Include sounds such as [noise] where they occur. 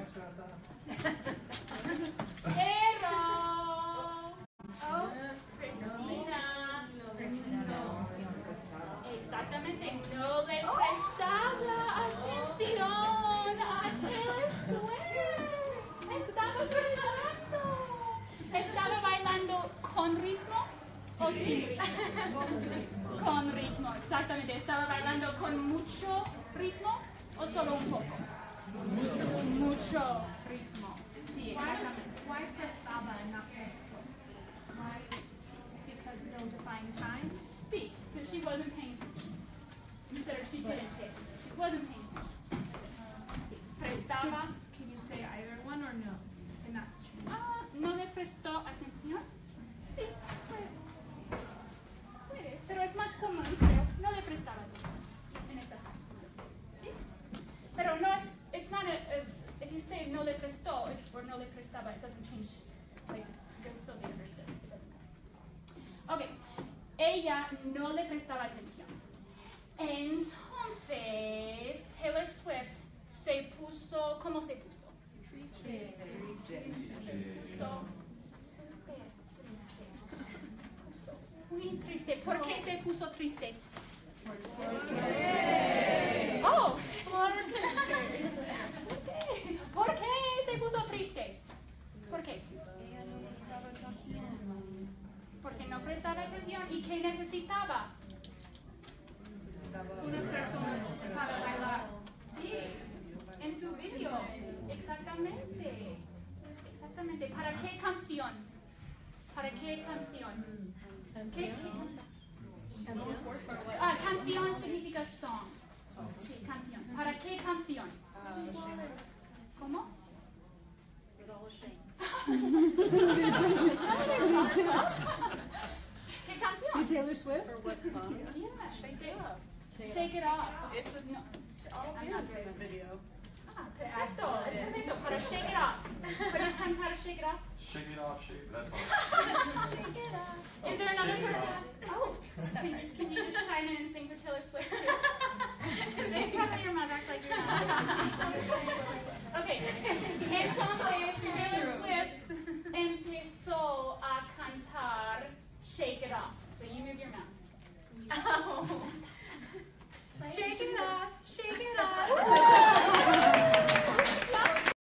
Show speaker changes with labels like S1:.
S1: Thanks,
S2: Oh,
S1: Cristina. No, Exactamente. No le prestaba atención a Taylor Swift. Estaba bailando. Estaba bailando con ritmo. ¿O sin? Con ritmo, exactamente. Estaba bailando con mucho ritmo o solo un poco. Mucho ritmo. Sí, exactamente.
S2: Why prestaba and not presto? Why? Because no defined time?
S1: Sí, so she wasn't paying attention. Instead of she didn't pay attention. She wasn't prestaba, it doesn't change. Like, they'll still be understood. It doesn't matter. Ok, ella no le prestaba atención. Entonces, Taylor Swift se puso, ¿cómo se puso?
S3: Triste. puso súper
S1: triste. Se [laughs] puso muy triste. ¿Por qué se puso triste? Y que necesitaba. Una persona para
S2: bailar.
S1: Sí, en su video. Exactamente. Exactamente. ¿Para qué canción? ¿Para qué canción? ¿Qué?
S3: Ah, canción
S1: significa song. Sí, canción. ¿Para qué canción? ¿Cómo? [laughs] Taylor
S2: Swift? Or
S3: what song? [laughs]
S1: yeah. Shake It
S3: Off.
S1: Shake, Shake It Off. It's a, no,
S3: all I'm not doing the video.
S1: Ah, perfecto. Es perfecto para shake it off. But it's time how to shake it off.
S4: Shake it off, shake it. That's all. [laughs]
S2: shake it off.
S4: Oh, Is there another person?
S1: Oh, can, right. can you just chime in and sing for Taylor Swift too? [laughs] It's probably your mother, like you're not.